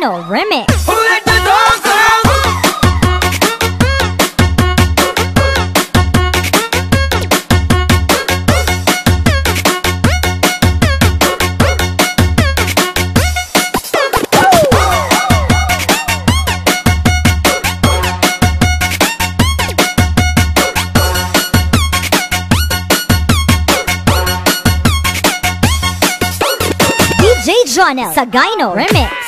final remix. Who let the dogs out? DJ Sagayno Remix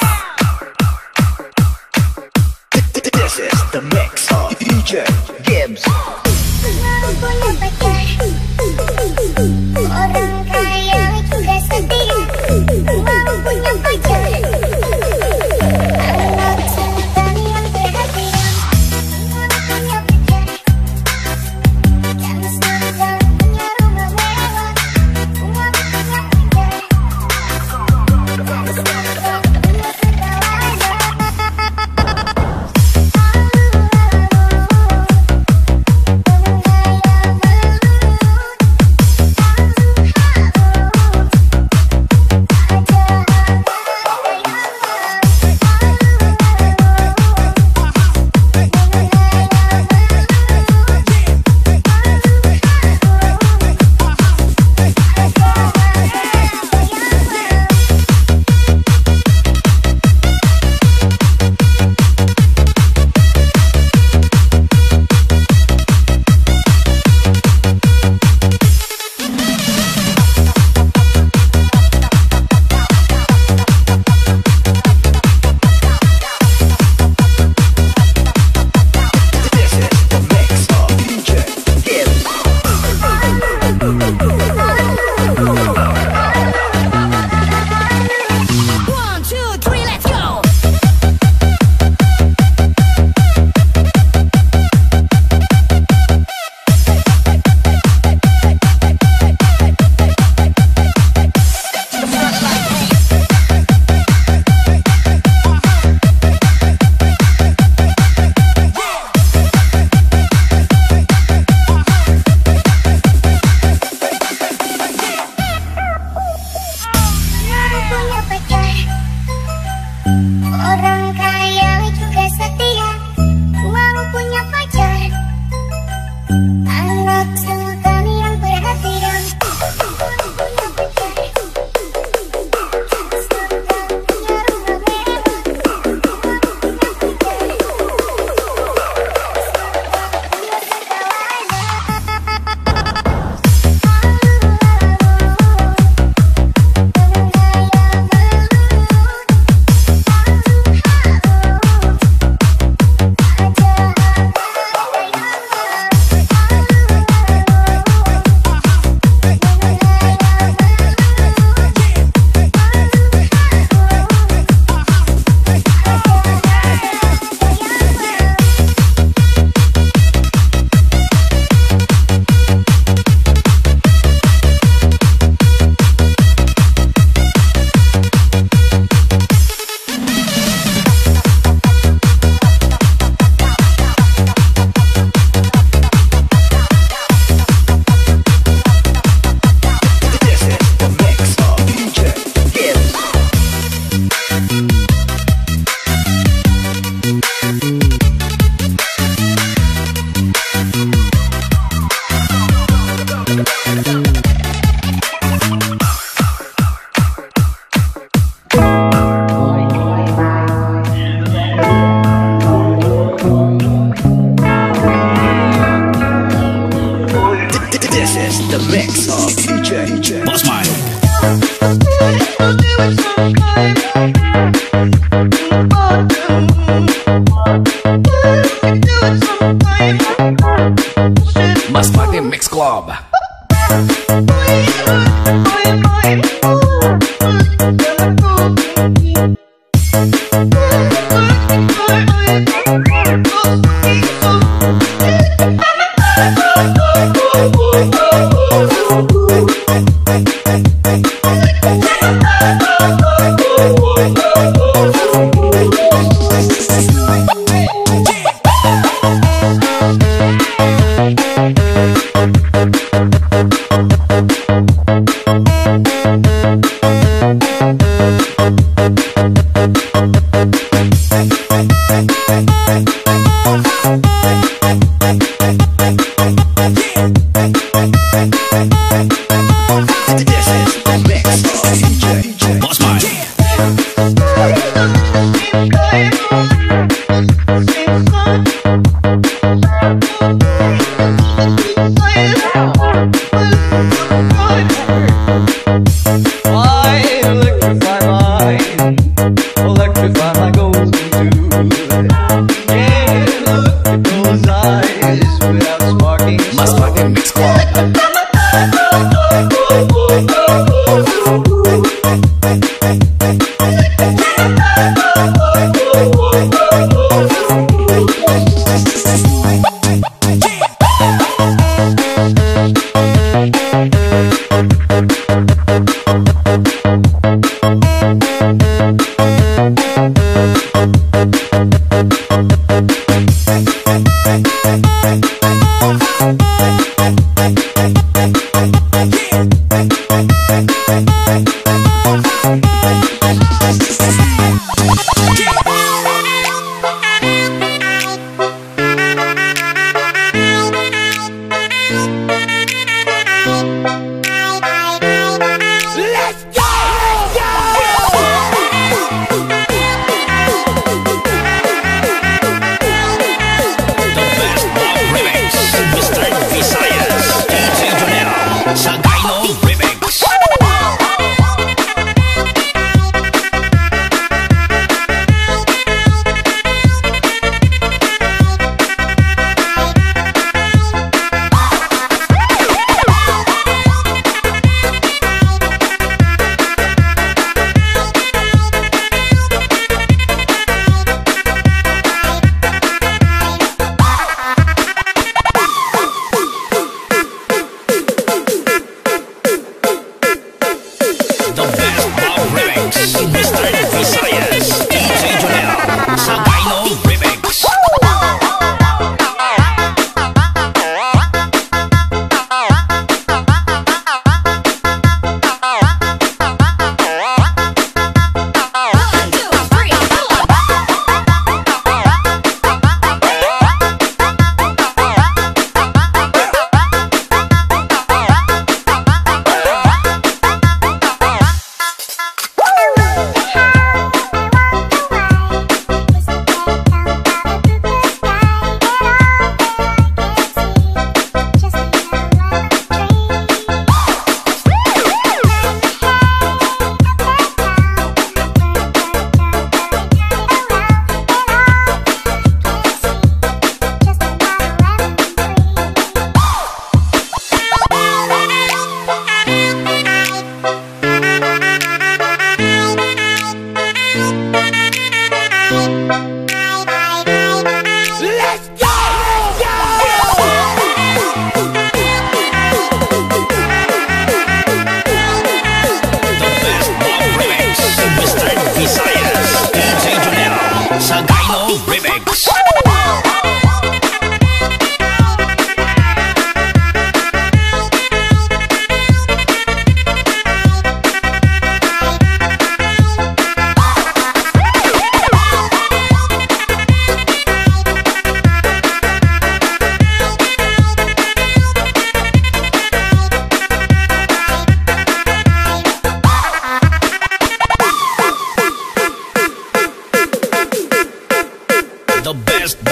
This is the mix.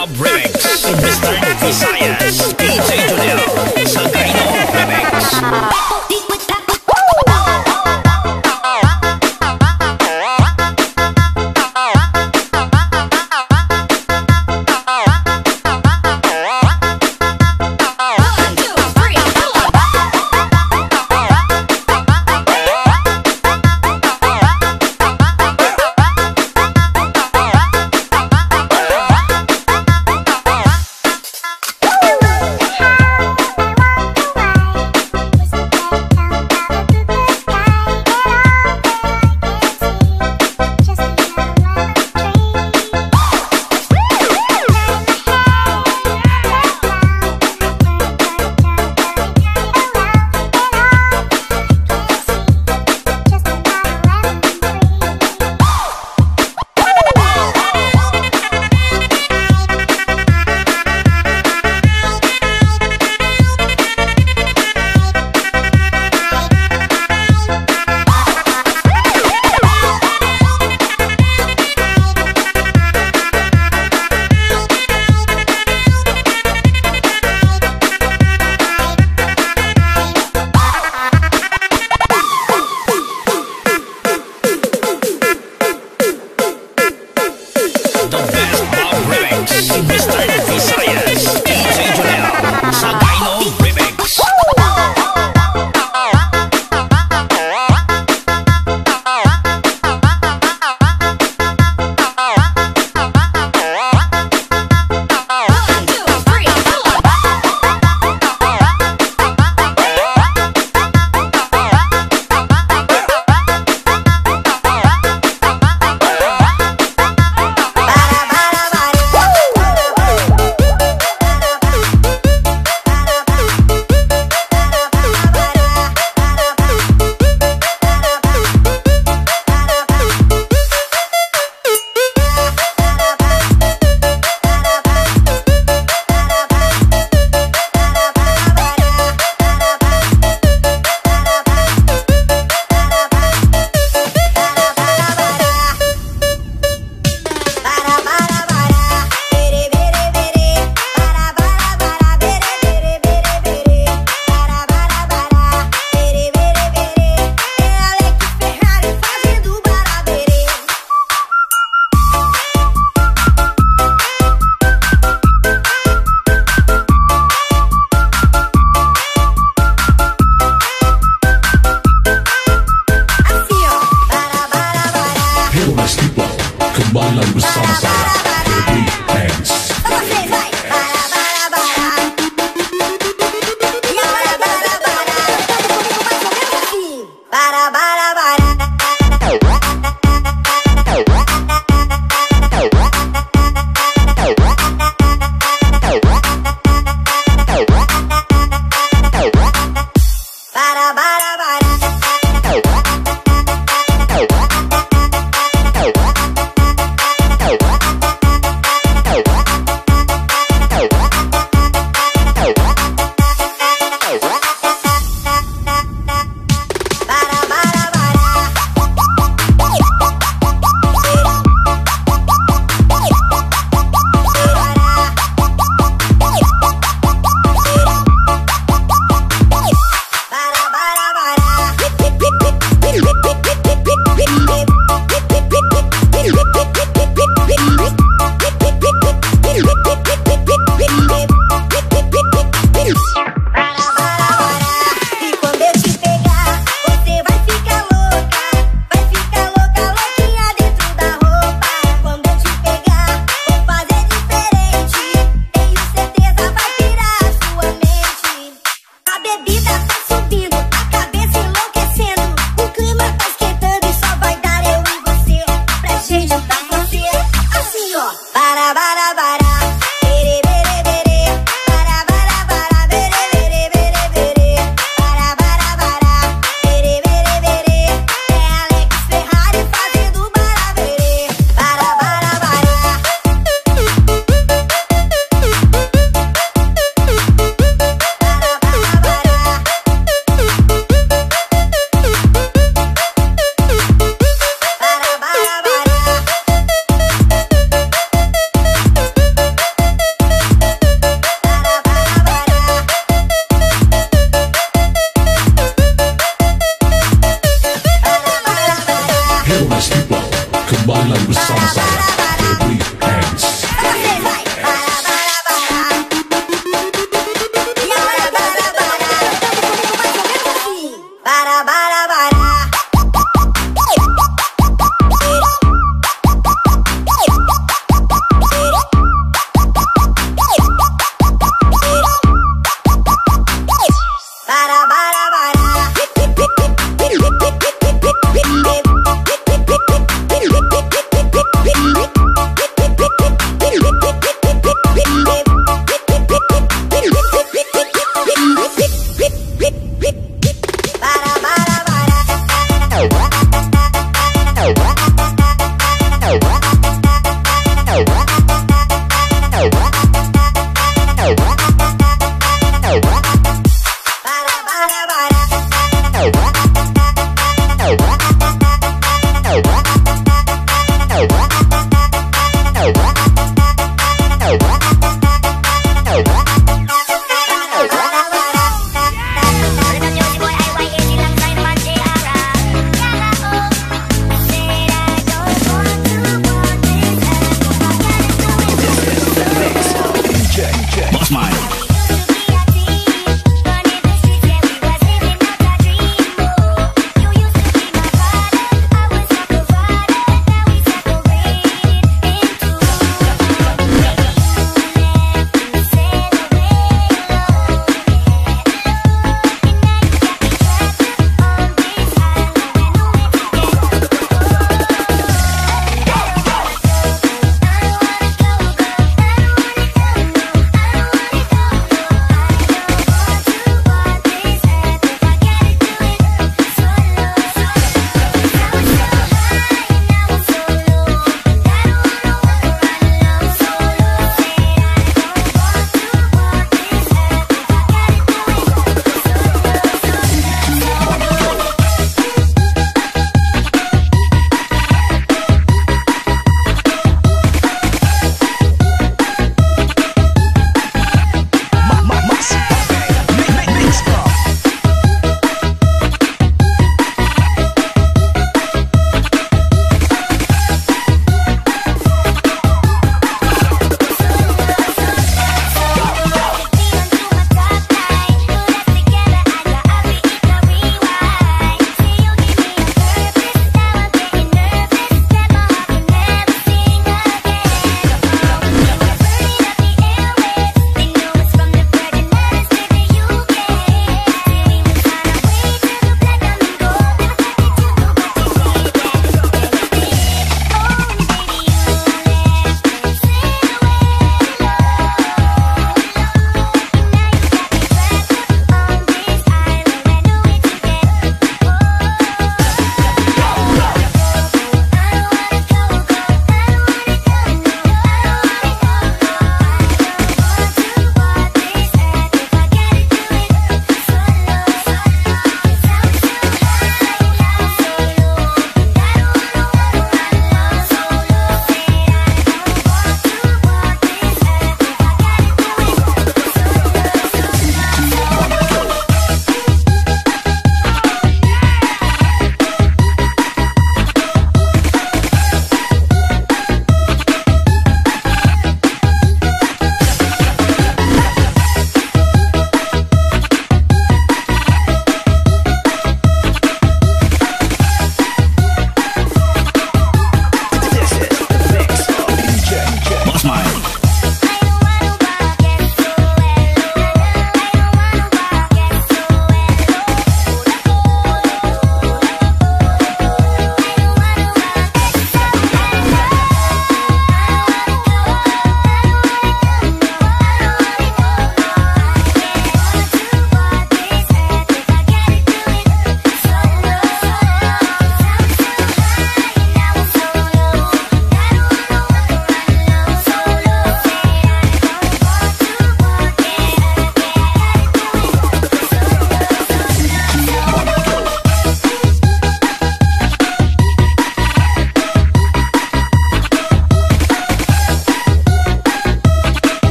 Remix Mr. Desires. DJ Julio Sagayno Remix.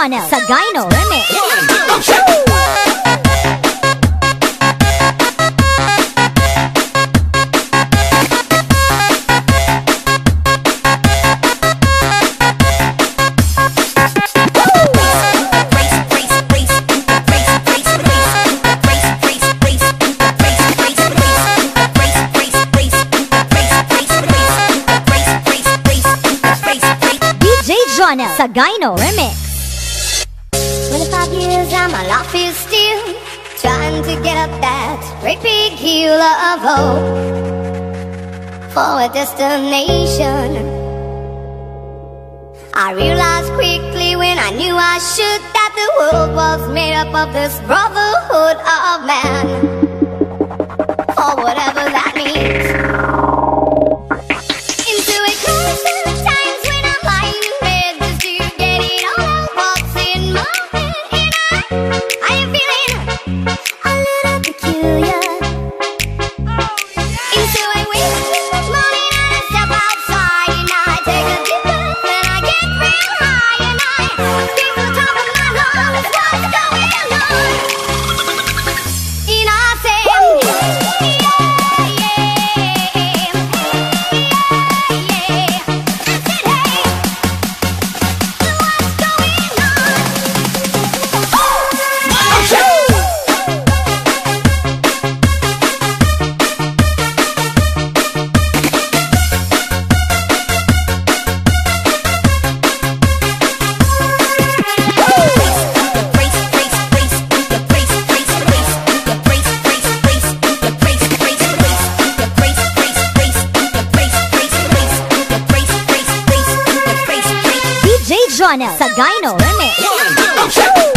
Cornell sa Remix. DJ Remix. for a destination. I realized quickly when I knew I should That the world was made up of this brotherhood of man For whatever that Lionel sa Gyno Remix.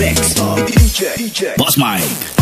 Mix DJ. DJ. BossMhike.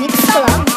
你可走了。